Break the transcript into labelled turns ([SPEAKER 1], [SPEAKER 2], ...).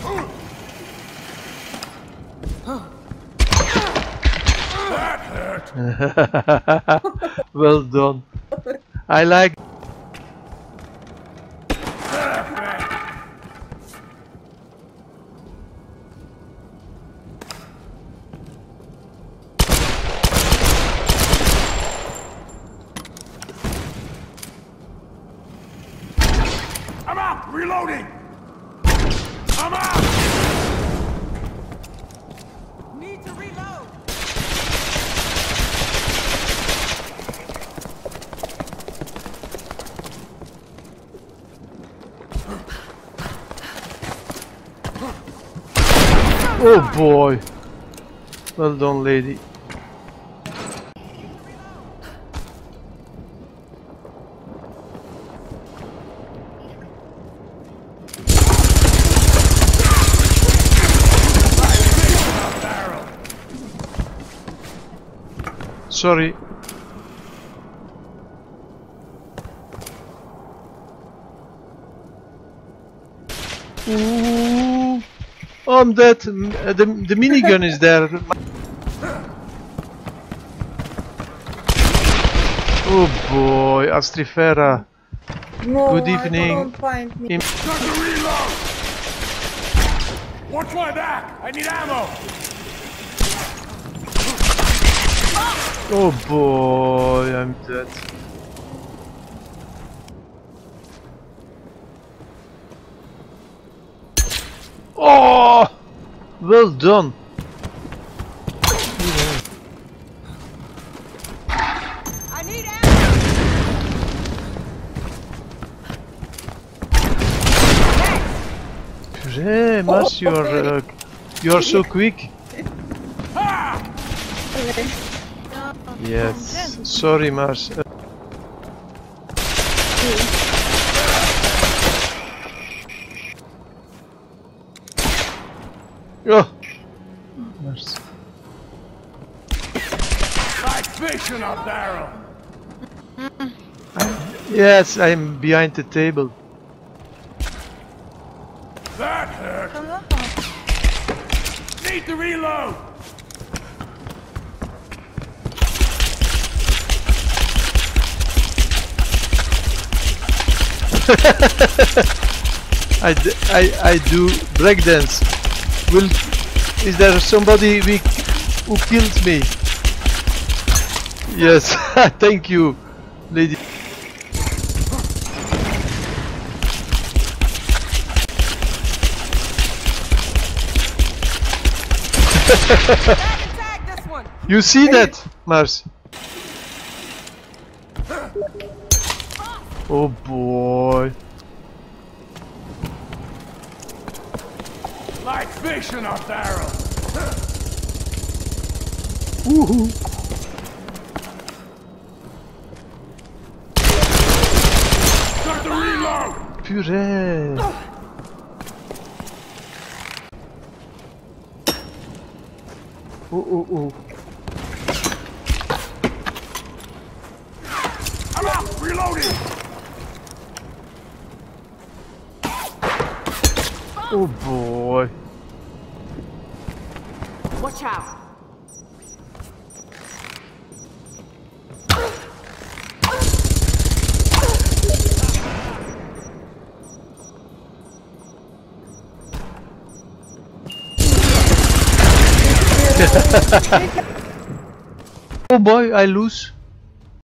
[SPEAKER 1] well done. I like.
[SPEAKER 2] I'm out! Reloading! I'm out!
[SPEAKER 3] Need to reload.
[SPEAKER 1] Oh boy. Well done, lady. Sorry. Ooh. I'm dead. Uh, The, the minigun is there. Oh boy, Astrifera.
[SPEAKER 4] No,
[SPEAKER 1] Good
[SPEAKER 4] I
[SPEAKER 1] evening.
[SPEAKER 4] don't find me.
[SPEAKER 1] Im-
[SPEAKER 2] Time to reload! Watch my back! I need ammo!
[SPEAKER 1] Oh boy, I'm dead. Oh, well done.
[SPEAKER 3] I need.
[SPEAKER 1] Puree, Mas, you're, uh, you're so quick. Yes, sorry, Mars. Uh, Oh, Mars.
[SPEAKER 2] Like fish in a barrel!
[SPEAKER 1] Yes, I'm behind the table.
[SPEAKER 2] That hurt! Need to reload!
[SPEAKER 1] I, d- I, I do breakdance. Will is there somebody we, who killed me? Yes, thank you, lady. You see that, Mars? Oh boy.
[SPEAKER 2] Like fish in a barrel!
[SPEAKER 1] Woohoo.
[SPEAKER 2] Time to reload!
[SPEAKER 1] Puree. Oh oh oh.
[SPEAKER 2] I'm out! Reloading!
[SPEAKER 1] Oh boy.
[SPEAKER 3] Watch out.
[SPEAKER 1] Oh boy, I lose.